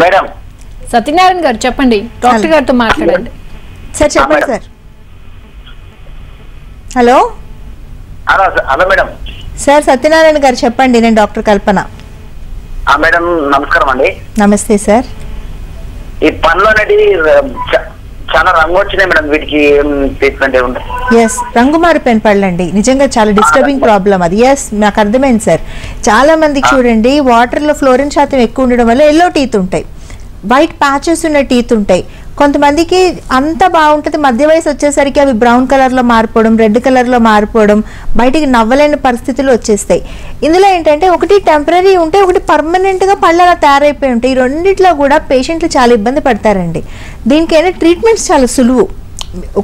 Madam. Satyanarayana garu చెప్పండి. Doctor గారితో మాట్లాడండి. సార్ చెప్పండి. Sir hello. Hello madam. Sir Satyanarayana garu చెప్పండి. నేను డాక్టర్ కల్పన. ఆ మేడం నమస్కారం అండి. నమస్తే సార్. ఈ పనులు అనేది చాలా రంగు వచ్చినాయి మేడం వీటికి ట్రీట్మెంట్ ఎస్ రంగు మారిపోయిన పళ్ళండి. నిజంగా చాలా డిస్టర్బింగ్ ప్రాబ్లం అది. ఎస్ నాకు అర్థమైంది సార్ చాలా మందికి చూడండి వాటర్లో ఫ్లోరిన్ శాతం ఎక్కువ ఉండడం వల్ల ఎల్లో టీత్ ఉంటాయి. వైట్ ప్యాచెస్ ఉన్న టీత్ ఉంటాయి. కొంతమందికి అంత బాగుంటుంది మధ్య వయసు వచ్చేసరికి అవి బ్రౌన్ కలర్లో మారిపోవడం రెడ్ కలర్లో మారిపోవడం బయటికి నవ్వలేని పరిస్థితులు వచ్చేస్తాయి. ఇందులో ఏంటంటే ఒకటి టెంపరీ ఉంటే ఒకటి పర్మనెంట్గా పళ్ళు అలా తయారైపోయి ఉంటాయి. ఈ రెండిట్లో కూడా పేషెంట్లు చాలా ఇబ్బంది పడతారండి. దీనికైనా ట్రీట్మెంట్స్ చాలా సులువు.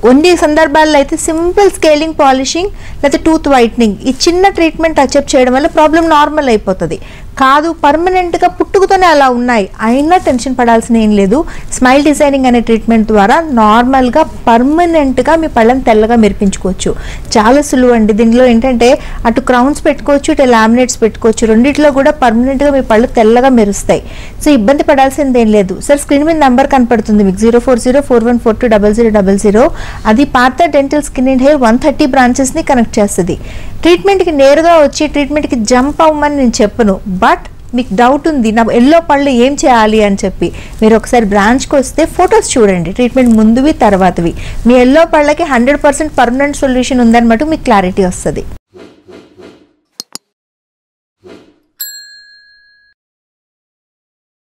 కొన్ని సందర్భాల్లో అయితే సింపుల్ స్కేలింగ్ పాలిషింగ్ లేకపోతే టూత్ వైట్నింగ్ ఈ చిన్న ట్రీట్మెంట్ టచ్అప్ చేయడం వల్ల ప్రాబ్లం నార్మల్ అయిపోతుంది. కాదు పర్మనెంట్గా పుట్టుకతోనే అలా ఉన్నాయి. అయినా టెన్షన్ పడాల్సిన ఏం లేదు. స్మైల్ డిజైనింగ్ అనే ట్రీట్మెంట్ ద్వారా నార్మల్గా పర్మనెంట్గా మీ పళ్ళని తెల్లగా మెరిపించుకోవచ్చు. చాలా సులువు అండి. దీనిలో ఏంటంటే అటు క్రౌన్స్ పెట్టుకోవచ్చు ఇటు లామినేట్స్ పెట్టుకోవచ్చు. రెండిట్లో కూడా పర్మనెంట్గా మీ పళ్ళు తెల్లగా మెరుస్తాయి. సో ఇబ్బంది పడాల్సింది ఏం లేదు. సార్ స్క్రీన్ మీద నెంబర్ కనపడుతుంది మీకు. Zero four zero four one four two double zero double zero. అది పాత dental skin and hair one thirty బ్రాంచెస్ని connect చేస్తుంది. ట్రీట్మెంట్కి నేరుగా వచ్చి ట్రీట్మెంట్కి జంప్ అవ్వమని నేను చెప్పను. బట్ మీకు డౌట్ ఉంది నా ఎల్లో పళ్ళు ఏం చేయాలి అని చెప్పి మీరు ఒకసారి బ్రాంచ్కి వస్తే ఫొటోస్ చూడండి ట్రీట్మెంట్ ముందువి తర్వాతవి. మీ ఎల్లో పళ్ళకి హండ్రెడ్ పర్సెంట్ పర్మనెంట్ సొల్యూషన్ ఉందన్నమాట మీకు క్లారిటీ వస్తుంది.